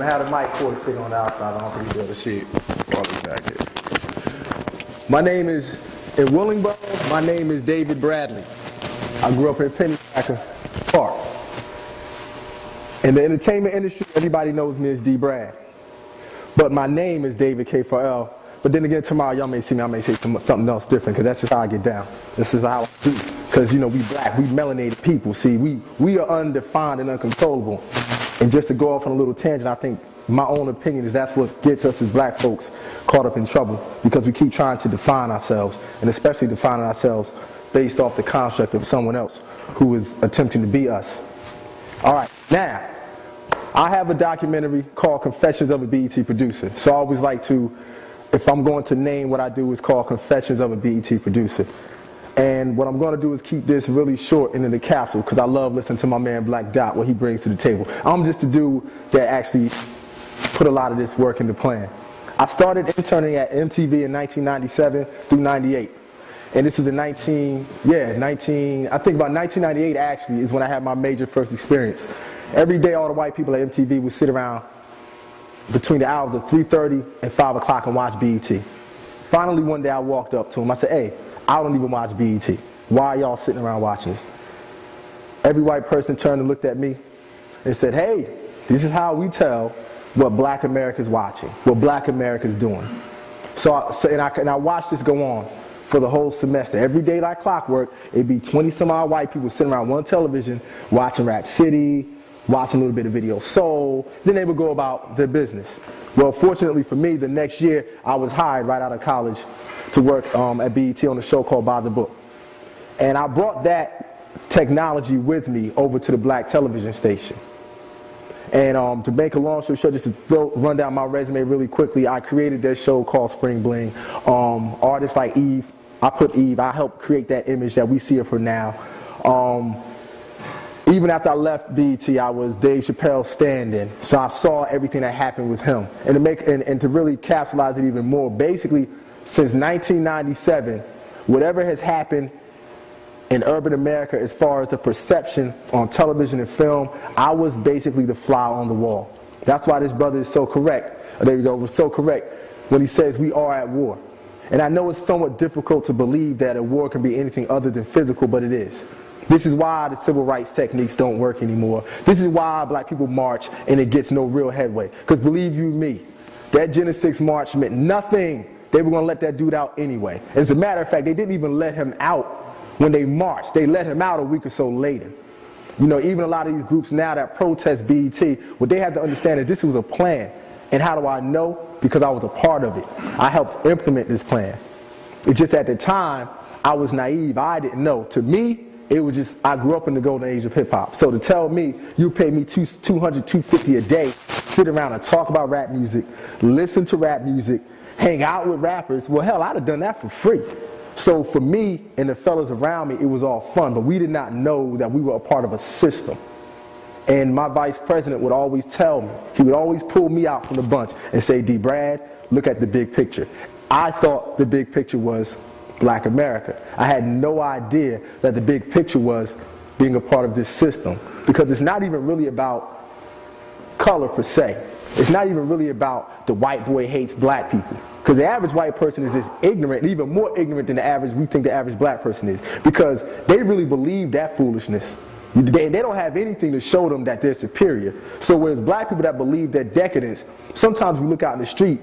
I'm gonna have the mic cord stick on the outside. I don't think you'll be able to see it the back here. My name is, in Willingboro, my name is David Bradley. I grew up in Pennypacker Park. In the entertainment industry, everybody knows me as D. Brad. But my name is David K4L. But then again, tomorrow y'all may see me, I may say something else different, because that's just how I get down. This is how I do. Because, you know, we black, we melanated people. See, we, we are undefined and uncontrollable. And just to go off on a little tangent, I think my own opinion is that's what gets us as black folks caught up in trouble because we keep trying to define ourselves, and especially defining ourselves based off the construct of someone else who is attempting to be us. All right, now, I have a documentary called Confessions of a BET Producer. So I always like to, if I'm going to name what I do, is called Confessions of a BET Producer. And what I'm going to do is keep this really short and in the capsule because I love listening to my man Black Dot, what he brings to the table. I'm just a dude that actually put a lot of this work into plan. I started interning at MTV in 1997 through 98. And this was in 19, yeah, 19, I think about 1998 actually is when I had my major first experience. Every day all the white people at MTV would sit around between the hours of 3.30 and 5 o'clock and watch BET. Finally one day I walked up to him, I said, hey, I don't even watch BET. Why y'all sitting around watching this? Every white person turned and looked at me and said, hey, this is how we tell what black America's watching, what black America's doing. So, so and, I, and I watched this go on for the whole semester. Every day like clockwork, it'd be 20 some odd white people sitting around one television watching Rap City, watching a little bit of Video Soul. Then they would go about their business. Well, fortunately for me, the next year I was hired right out of college to work um, at BET on a show called By the Book. And I brought that technology with me over to the black television station. And um, to make a long story short, just to throw, run down my resume really quickly, I created that show called Spring Bling. Um, artists like Eve, I put Eve, I helped create that image that we see of her now. Um, even after I left BET, I was Dave Chappelle standing, so I saw everything that happened with him. And to make and, and to really capitalize it even more, basically since 1997, whatever has happened in urban America as far as the perception on television and film, I was basically the fly on the wall. That's why this brother is so correct. Oh, there you go, was so correct when he says we are at war. And I know it's somewhat difficult to believe that a war can be anything other than physical, but it is. This is why the civil rights techniques don't work anymore. This is why black people march and it gets no real headway. Because believe you me, that Jena 6 march meant nothing they were going to let that dude out anyway. As a matter of fact, they didn't even let him out when they marched. They let him out a week or so later. You know, even a lot of these groups now that protest BET, what they have to understand is this was a plan. And how do I know? Because I was a part of it. I helped implement this plan. It's just at the time, I was naive. I didn't know. To me, it was just, I grew up in the golden age of hip hop. So to tell me you pay me two, 200, 250 a day, sit around and talk about rap music, listen to rap music, hang out with rappers. Well, hell, I'd have done that for free. So for me and the fellas around me, it was all fun, but we did not know that we were a part of a system. And my vice president would always tell me, he would always pull me out from the bunch and say, D. Brad, look at the big picture. I thought the big picture was black America. I had no idea that the big picture was being a part of this system because it's not even really about color per se. It's not even really about the white boy hates black people. Because the average white person is just ignorant, and even more ignorant than the average we think the average black person is. Because they really believe that foolishness. They, they don't have anything to show them that they're superior. So whereas black people that believe that decadence, sometimes we look out in the street,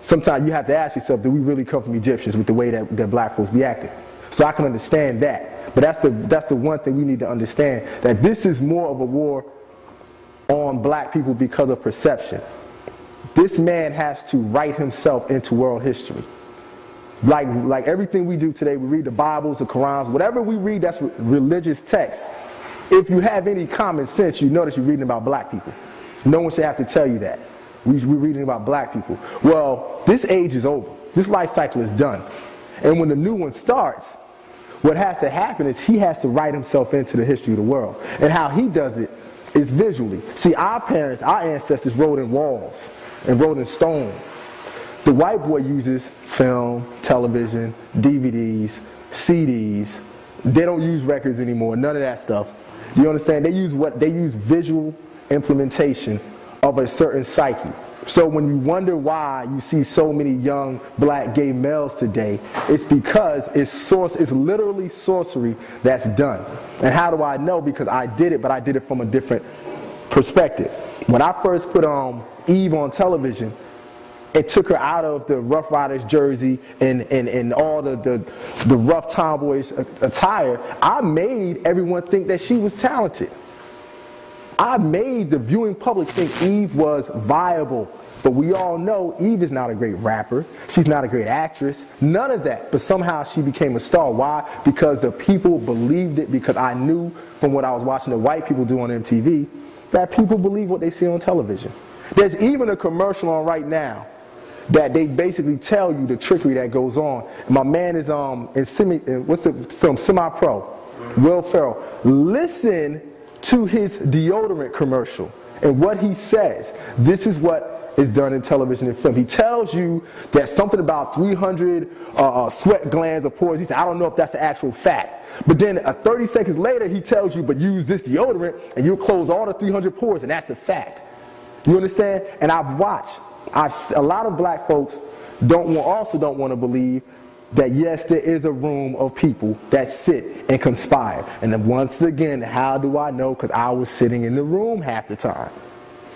sometimes you have to ask yourself, do we really come from Egyptians with the way that, that black folks be acting? So I can understand that. But that's the, that's the one thing we need to understand, that this is more of a war on black people because of perception. This man has to write himself into world history. Like, like everything we do today, we read the Bibles, the Qurans, whatever we read that's religious text. If you have any common sense, you know that you're reading about black people. No one should have to tell you that. We, we're reading about black people. Well, this age is over. This life cycle is done. And when the new one starts, what has to happen is he has to write himself into the history of the world. And how he does it is visually. See, our parents, our ancestors wrote in walls and wrote in stone. The white boy uses film, television, DVDs, CDs. They don't use records anymore, none of that stuff. You understand? They use what they use visual implementation of a certain psyche. So when you wonder why you see so many young black gay males today, it's because it's source it's literally sorcery that's done. And how do I know? Because I did it, but I did it from a different perspective. When I first put um, Eve on television, it took her out of the Ruff Ryders jersey and, and, and all the, the, the rough tomboyish attire. I made everyone think that she was talented. I made the viewing public think Eve was viable. But we all know Eve is not a great rapper. She's not a great actress. None of that. But somehow she became a star. Why? Because the people believed it. Because I knew from what I was watching the white people do on MTV that people believe what they see on television. There's even a commercial on right now that they basically tell you the trickery that goes on. My man is um in semi what's the film Semi Pro, Will Ferrell. Listen to his deodorant commercial and what he says. This is what is done in television and film. He tells you that something about 300 uh, uh, sweat glands or pores. He said, I don't know if that's the actual fact. But then uh, 30 seconds later, he tells you, but use this deodorant and you'll close all the 300 pores, and that's a fact. You understand? And I've watched. I've, a lot of black folks don't also don't want to believe that yes, there is a room of people that sit and conspire. And then once again, how do I know? Because I was sitting in the room half the time.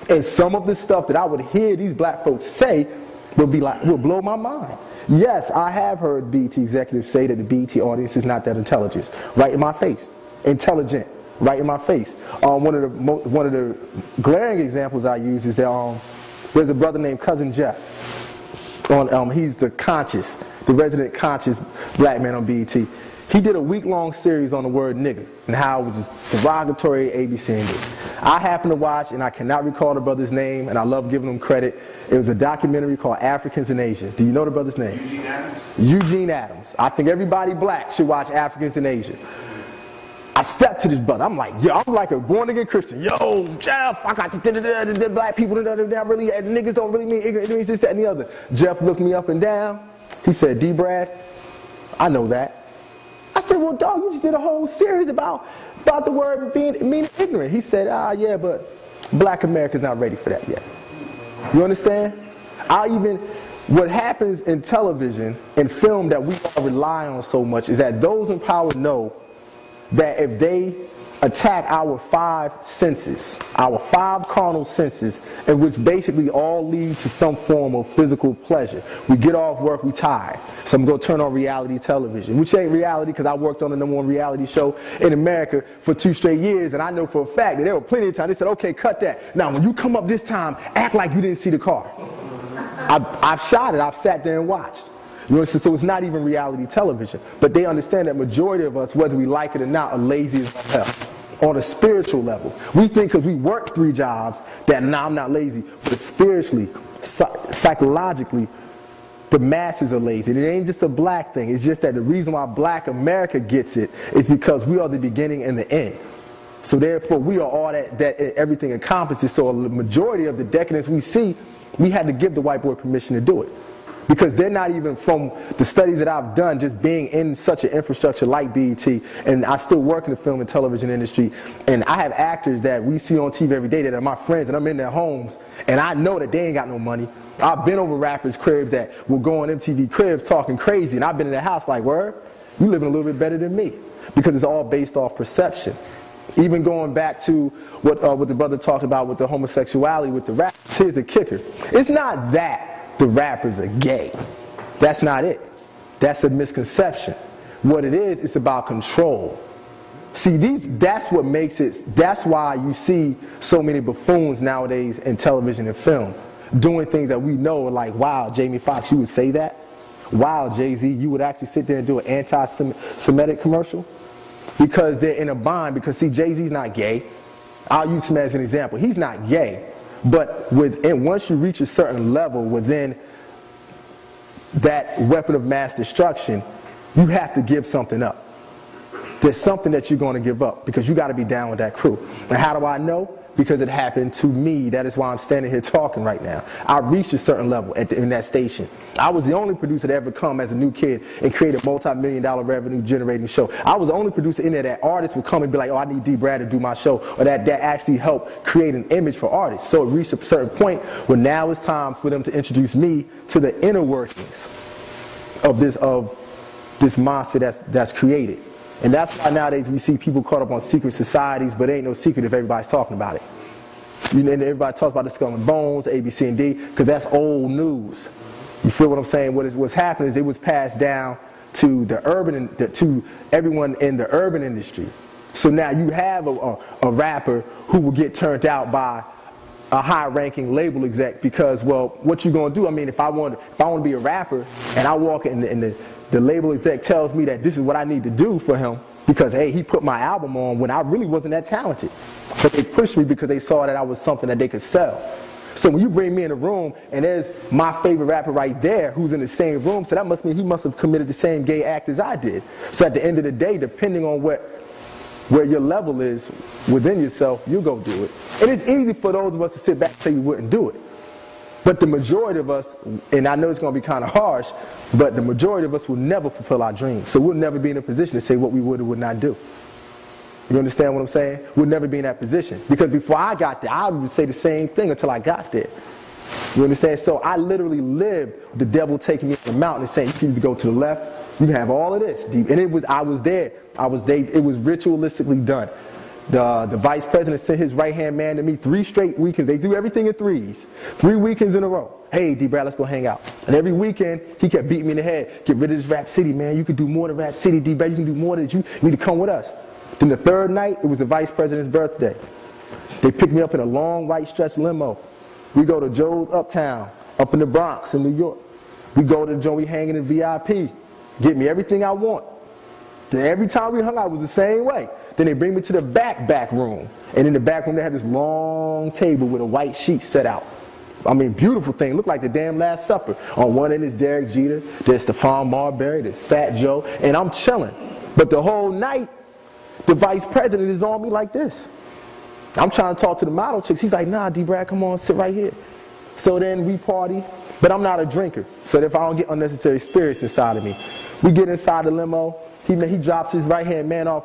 And some of the stuff that I would hear these black folks say would be like would blow my mind. Yes, I have heard BET executives say that the BET audience is not that intelligent. Right in my face. Intelligent. Right in my face. Um, one of the one of the glaring examples I use is that um, there's a brother named Cousin Jeff on um, he's the conscious, the resident conscious black man on BET. He did a week-long series on the word nigger and how it was just derogatory ABC and D. I happened to watch, and I cannot recall the brother's name, and I love giving him credit. It was a documentary called Africans in Asia. Do you know the brother's name? Eugene Adams. Eugene Adams. I think everybody black should watch Africans in Asia. I stepped to this brother. I'm like, yo, I'm like a born again Christian. Yo, Jeff, I got the black people that really niggas don't really mean ignorant, this, that, and the other. Jeff looked me up and down. He said, D Brad, I know that. I said, well, dog, you just did a whole series about, about the word being meaning ignorant. He said, ah, yeah, but black America's not ready for that yet. You understand? I even, what happens in television and film that we all rely on so much is that those in power know that if they attack our five senses, our five carnal senses, and which basically all lead to some form of physical pleasure. We get off work, we tired. So I'm to turn on reality television, which ain't reality because I worked on the number one reality show in America for two straight years, and I know for a fact that there were plenty of times they said, okay, cut that. Now, when you come up this time, act like you didn't see the car. I've, I've shot it, I've sat there and watched. You? So it's not even reality television. But they understand that majority of us, whether we like it or not, are lazy as hell on a spiritual level. We think because we work three jobs that now nah, I'm not lazy. But spiritually, psychologically, the masses are lazy. And It ain't just a black thing. It's just that the reason why black America gets it is because we are the beginning and the end. So therefore, we are all that, that everything encompasses. So a majority of the decadence we see, we had to give the white boy permission to do it because they're not even from the studies that I've done, just being in such an infrastructure like BET, and I still work in the film and television industry, and I have actors that we see on TV every day that are my friends, and I'm in their homes, and I know that they ain't got no money. I've been over rappers' cribs that will go on MTV cribs talking crazy, and I've been in the house like, word, you living a little bit better than me, because it's all based off perception. Even going back to what, uh, what the brother talked about with the homosexuality with the rap, here's the kicker. It's not that the rappers are gay. That's not it. That's a misconception. What it is, it's about control. See, these that's what makes it that's why you see so many buffoons nowadays in television and film doing things that we know are like, wow, Jamie Foxx, you would say that? Wow, Jay-Z, you would actually sit there and do an anti-Semitic commercial? Because they're in a bind, because see, Jay-Z's not gay. I'll use him as an example. He's not gay. But within, once you reach a certain level within that weapon of mass destruction, you have to give something up. There's something that you're going to give up because you got to be down with that crew. And how do I know? Because it happened to me. That is why I'm standing here talking right now. I reached a certain level the, in that station. I was the only producer to ever come as a new kid and create a multi-million dollar revenue generating show. I was the only producer in there that artists would come and be like, oh, I need D. Brad to do my show, or that, that actually helped create an image for artists. So it reached a certain point where now it's time for them to introduce me to the inner workings of this, of this monster that's, that's created. And that's why nowadays we see people caught up on secret societies, but it ain't no secret if everybody's talking about it. You know, and everybody talks about the skull and bones, A, B, C, and D, because that's old news. You feel what I'm saying? What is, what's happening is it was passed down to the urban, to everyone in the urban industry. So now you have a, a, a rapper who will get turned out by a high-ranking label exec because, well, what you gonna do? I mean, if I want, if I want to be a rapper and I walk in, the, in the the label exec tells me that this is what I need to do for him because hey, he put my album on when I really wasn't that talented. But they pushed me because they saw that I was something that they could sell. So when you bring me in a room and there's my favorite rapper right there who's in the same room, so that must mean he must have committed the same gay act as I did. So at the end of the day, depending on what where your level is within yourself, you go do it. And it's easy for those of us to sit back and say you wouldn't do it. But the majority of us, and I know it's going to be kind of harsh, but the majority of us will never fulfill our dreams. So we'll never be in a position to say what we would or would not do. You understand what I'm saying? We'll never be in that position. Because before I got there, I would say the same thing until I got there. You understand? So I literally lived the devil taking me to the mountain and saying, you can either go to the left, you can have all of this. And it was, I was there. I was there. It was ritualistically done. The, the vice president sent his right hand man to me three straight weekends. They do everything in threes. Three weekends in a row. Hey, D Brad, let's go hang out. And every weekend, he kept beating me in the head. Get rid of this Rap City, man. You can do more than Rap City, D Brad. You can do more than you. You need to come with us. Then the third night, it was the vice president's birthday. They picked me up in a long white stretch limo. We go to Joe's Uptown, up in the Bronx in New York. We go to Joe, we hanging in VIP. Get me everything I want. Then every time we hung out, it was the same way. Then they bring me to the back, back room. And in the back room, they have this long table with a white sheet set out. I mean, beautiful thing. Looked like the damn Last Supper. On one end is Derek Jeter, there's Stephon Marbury, there's Fat Joe, and I'm chilling. But the whole night, the vice president is on me like this. I'm trying to talk to the model chicks. He's like, nah, D Brad, come on, sit right here. So then we party, but I'm not a drinker. So if I don't get unnecessary spirits inside of me, we get inside the limo. He, he drops his right hand man off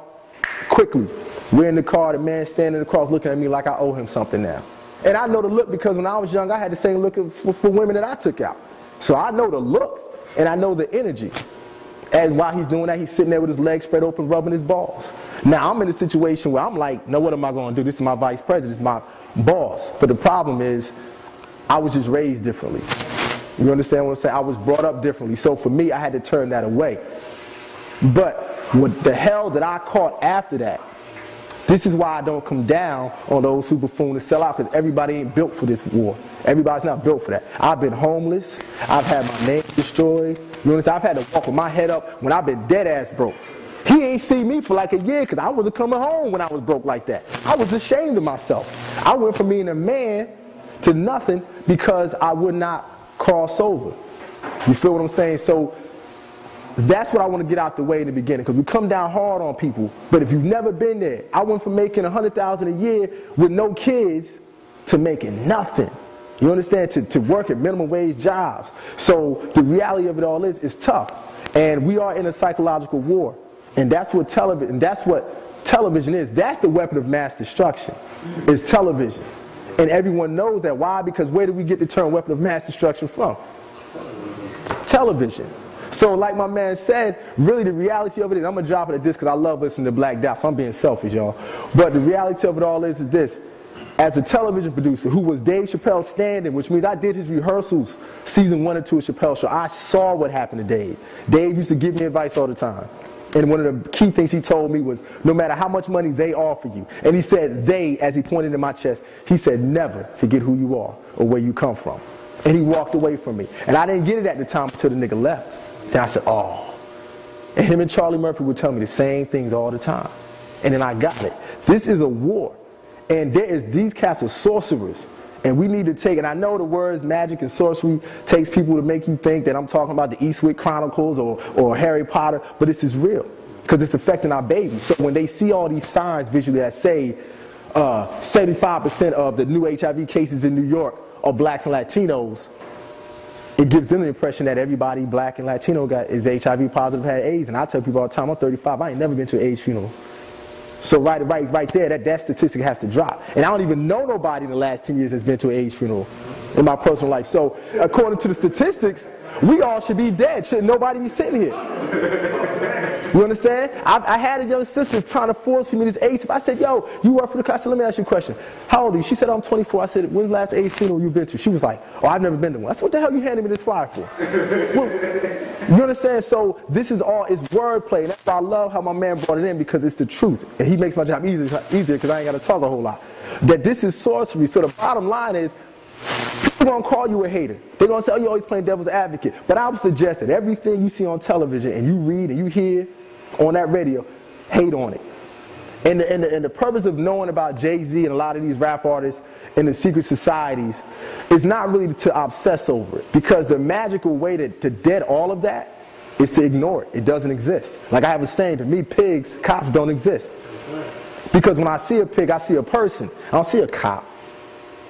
quickly. We're in the car, the man standing across looking at me like I owe him something now. And I know the look because when I was young, I had the same look for, for women that I took out. So I know the look and I know the energy. And while he's doing that, he's sitting there with his legs spread open, rubbing his balls. Now I'm in a situation where I'm like, no, what am I going to do? This is my vice president, this is my boss. But the problem is, I was just raised differently. You understand what I'm saying? I was brought up differently. So for me, I had to turn that away. But what the hell that I caught after that, this is why I don't come down on those who buffoon and sell out because everybody ain't built for this war. Everybody's not built for that. I've been homeless. I've had my name destroyed. You understand? I've had to walk with my head up when I've been dead ass broke. He ain't seen me for like a year because I wasn't coming home when I was broke like that. I was ashamed of myself. I went from being a man to nothing because I would not cross over. You feel what I'm saying? So that's what I want to get out the way in the beginning because we come down hard on people. But if you've never been there, I went from making 100000 a year with no kids to making nothing. You understand? To, to work at minimum wage jobs. So the reality of it all is, it's tough. And we are in a psychological war. And that's what television, and that's what television is. That's the weapon of mass destruction, is television. And everyone knows that. Why? Because where do we get the term weapon of mass destruction from? Television. So like my man said, really the reality of it is, I'm gonna drop it at this because I love listening to Black Dot, so I'm being selfish, y'all. But the reality of it all is, is this. As a television producer who was Dave Chappelle's stand-in, which means I did his rehearsals season one and two of Chappelle Show, I saw what happened to Dave. Dave used to give me advice all the time. And one of the key things he told me was, no matter how much money they offer you, and he said they, as he pointed in my chest, he said, never forget who you are or where you come from. And he walked away from me. And I didn't get it at the time until the nigga left. Then I said, oh. And him and Charlie Murphy would tell me the same things all the time. And then I got it. This is a war. And there is these cats are sorcerers. And we need to take, and I know the words magic and sorcery takes people to make you think that I'm talking about the Eastwick Chronicles or, or Harry Potter, but this is real. Because it's affecting our babies. So when they see all these signs visually that say, uh, 75% of the new HIV cases in New York are blacks and Latinos, it gives them the impression that everybody black and Latino got is HIV positive, had AIDS. And I tell people all the time, I'm 35, I ain't never been to an AIDS funeral. So right, right, right there, that, that statistic has to drop. And I don't even know nobody in the last 10 years that's been to an AIDS funeral in my personal life. So according to the statistics, we all should be dead. Shouldn't nobody be sitting here? You understand? I, I had a young sister trying to force me to this if I said, yo, you work for the said, let me ask you a question. How old are you? She said, I'm 24. I said, when's the last AIDS funeral you've been to? She was like, oh, I've never been to one. I said, what the hell you handing me this flyer for? well, you understand? So this is all, it's wordplay. And that's why I love how my man brought it in because it's the truth. And he makes my job easier because I ain't got to talk a whole lot. That this is sorcery. So the bottom line is, People gonna call you a hater. They're gonna say, oh, you're always playing devil's advocate. But I would suggest that everything you see on television and you read and you hear on that radio, hate on it. And the, and, the, and the purpose of knowing about Jay-Z and a lot of these rap artists in the secret societies is not really to obsess over it. Because the magical way to, to dead all of that is to ignore it. It doesn't exist. Like I have a saying, to me, pigs, cops don't exist. Because when I see a pig, I see a person. I don't see a cop.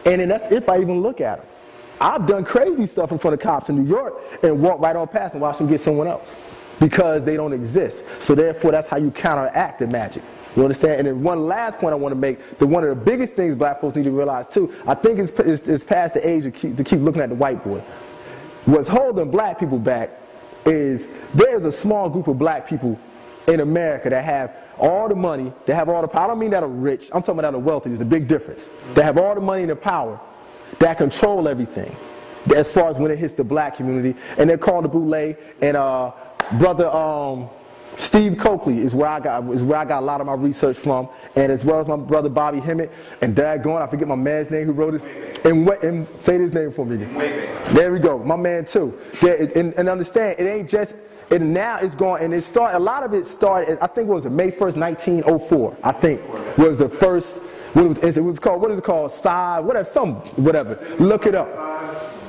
And then that's if I even look at them. I've done crazy stuff in front of cops in New York and walk right on past and watch them get someone else because they don't exist. So therefore, that's how you counteract the magic. You understand? And then one last point I want to make, that one of the biggest things black folks need to realize too, I think it's, it's, it's past the age to keep, to keep looking at the white boy. What's holding black people back is there's a small group of black people in America that have all the money, that have all the power. I don't mean that are rich, I'm talking about that are wealthy. There's a big difference. They have all the money and the power that control everything as far as when it hits the black community. And they're called the Boule. And uh, brother um, Steve Cokely is where I got is where I got a lot of my research from, and as well as my brother Bobby Hemmitt and Dad Going. I forget my man's name who wrote it. And, what and say his name for me. There we go, my man too. and, and understand, it ain't just and now it's going and it started a lot of it started i think it was may 1st 1904 i think was the first what it was it was called what is it called? Psi whatever some whatever. Look it up.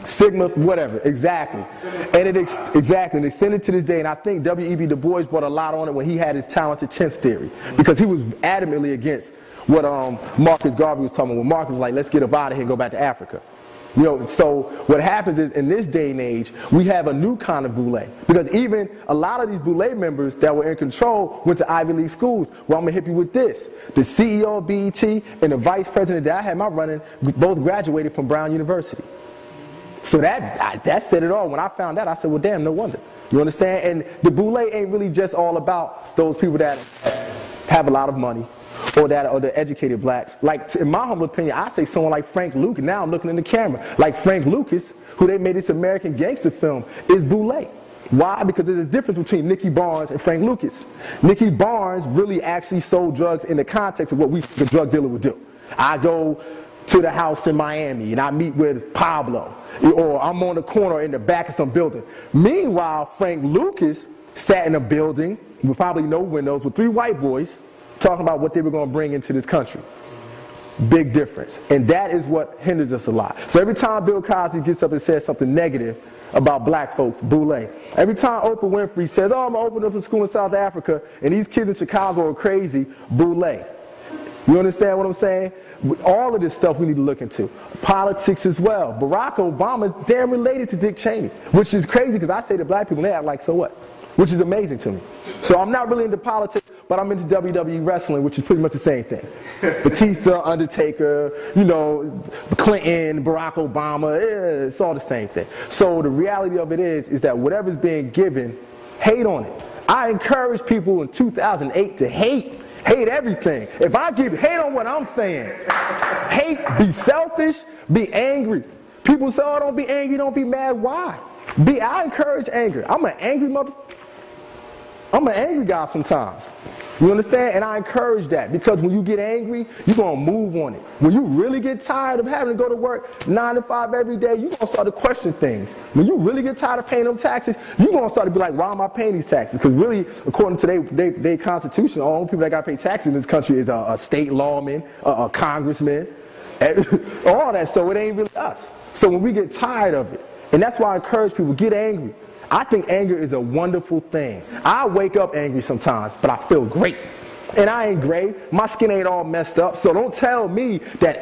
Sigma whatever exactly. And it ex- exactly and extended to this day and i think w.e.b du bois brought a lot on it when he had his talented 10th theory. Because he was adamantly against what um, marcus garvey was talking about. When marcus was like let's get up out of here and go back to africa you know, so what happens is in this day and age, we have a new kind of boule. Because even a lot of these boule members that were in control went to Ivy League schools. Well, I'm going to hit you with this. The CEO of BET and the vice president that I had my running both graduated from Brown University. So that, that said it all. When I found that, I said, well, damn, no wonder. You understand? And the boule ain't really just all about those people that have a lot of money, or that or the educated blacks. Like in my humble opinion, I say someone like Frank Lucas. Now I'm looking in the camera, like Frank Lucas, who they made this American gangster film, is Boule. Why? Because there's a difference between Nicky Barnes and Frank Lucas. Nicky Barnes really actually sold drugs in the context of what we a drug dealer would do. I go to the house in Miami and I meet with Pablo, or I'm on the corner in the back of some building. Meanwhile, Frank Lucas sat in a building with probably no windows with three white boys talking about what they were going to bring into this country. Big difference. And that is what hinders us a lot. So every time Bill Cosby gets up and says something negative about black folks, boule. Every time Oprah Winfrey says, oh, I'm going to open up a school in South Africa and these kids in Chicago are crazy, boule. You understand what I'm saying? All of this stuff we need to look into. Politics as well. Barack Obama is damn related to Dick Cheney, which is crazy because I say to black people, they act like, so what? Which is amazing to me. So I'm not really into politics but I'm into WWE wrestling, which is pretty much the same thing. Batista, Undertaker, you know, Clinton, Barack Obama, eh, it's all the same thing. So the reality of it is, is that whatever's being given, hate on it. I encourage people in 2008 to hate hate everything. If I give hate on what I'm saying, hate, be selfish, be angry. People say, oh, don't be angry, don't be mad. Why? Be, I encourage anger. I'm an angry mother. I'm an angry guy sometimes. You understand? And I encourage that because when you get angry, you're going to move on it. When you really get tired of having to go to work nine to five every day, you're going to start to question things. When you really get tired of paying them taxes, you're going to start to be like, why am I paying these taxes? Because really, according to their, their, their constitution, all the people that got to pay taxes in this country is a, a state lawman, a, a congressman, all that. So it ain't really us. So when we get tired of it, and that's why I encourage people, get angry. I think anger is a wonderful thing. I wake up angry sometimes, but I feel great. And I ain't gray. My skin ain't all messed up. So don't tell me that